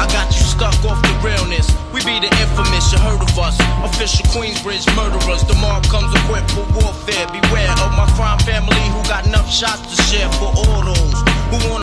I got you stuck off the realness. We be the infamous, you heard of us. Official Queensbridge murderers. The Mobb comes equipped for warfare. Beware of my crime family who got enough shots to share for all